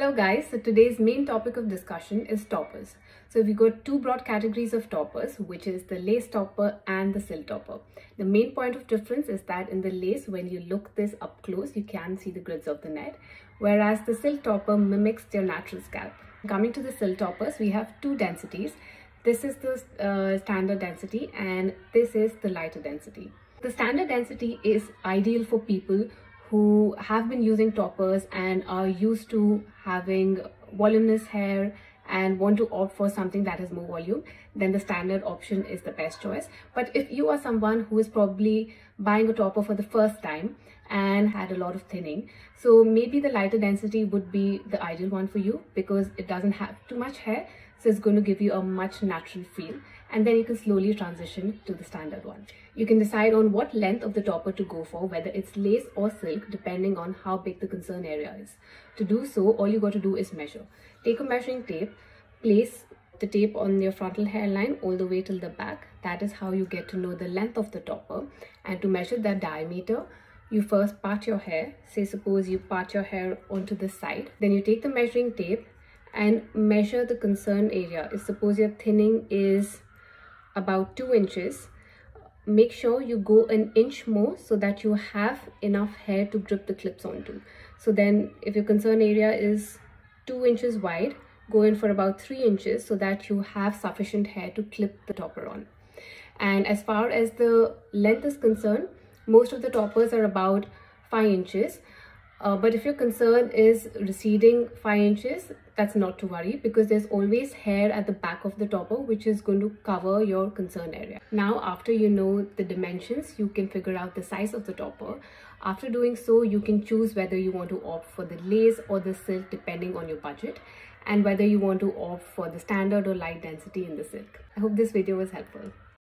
Hello guys, so today's main topic of discussion is toppers. So we've got two broad categories of toppers, which is the lace topper and the silk topper. The main point of difference is that in the lace, when you look this up close, you can see the grids of the net, whereas the silk topper mimics your natural scalp. Coming to the silk toppers, we have two densities. This is the uh, standard density and this is the lighter density. The standard density is ideal for people who have been using toppers and are used to having voluminous hair and want to opt for something that has more volume, then the standard option is the best choice. But if you are someone who is probably buying a topper for the first time and had a lot of thinning, so maybe the lighter density would be the ideal one for you because it doesn't have too much hair. So it's going to give you a much natural feel and then you can slowly transition to the standard one. You can decide on what length of the topper to go for, whether it's lace or silk, depending on how big the concern area is. To do so, all you got to do is measure. Take a measuring tape, place the tape on your frontal hairline all the way till the back. That is how you get to know the length of the topper. And to measure that diameter, you first part your hair. Say suppose you part your hair onto the side. Then you take the measuring tape and measure the concern area. If suppose your thinning is about two inches, make sure you go an inch more so that you have enough hair to grip the clips onto. So then if your concern area is two inches wide, go in for about three inches so that you have sufficient hair to clip the topper on. And as far as the length is concerned, most of the toppers are about five inches. Uh, but if your concern is receding 5 inches, that's not to worry because there's always hair at the back of the topper which is going to cover your concern area. Now after you know the dimensions, you can figure out the size of the topper. After doing so, you can choose whether you want to opt for the lace or the silk depending on your budget and whether you want to opt for the standard or light density in the silk. I hope this video was helpful.